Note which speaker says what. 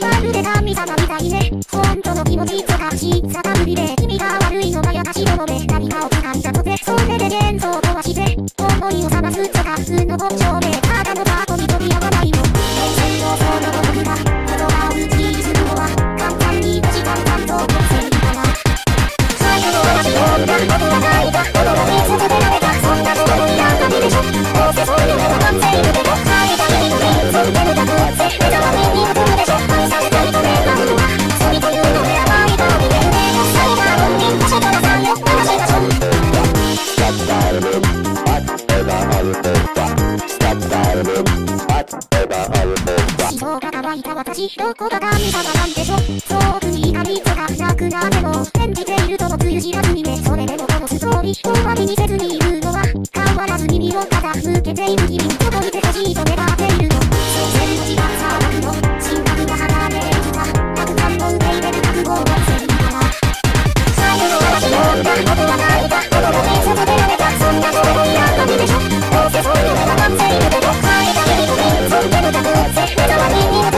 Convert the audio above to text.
Speaker 1: まるで神様みたいね本当の気持ちとかしさが無理で君が悪いのが私のめ何かを掴んだとてそれで幻想を壊して思いを覚ますとか普の本性想が乾いた私どこが神様なんでしょ遠くに神とかなくなっても演じているともつゆ知らずにね。それでもこのストーリー終わりにせずにいるのは変わらず耳を傾けている君に届いてほしいと願っているの。そうせる時間さばくの心拍が離れてきた悪感も受け入れる覚悟を持つから最後の私を見たことはないか心に育てられたそんなことにあったでしょどうせそういうのが完成でも変えたけにごめん続けるだけって目障りに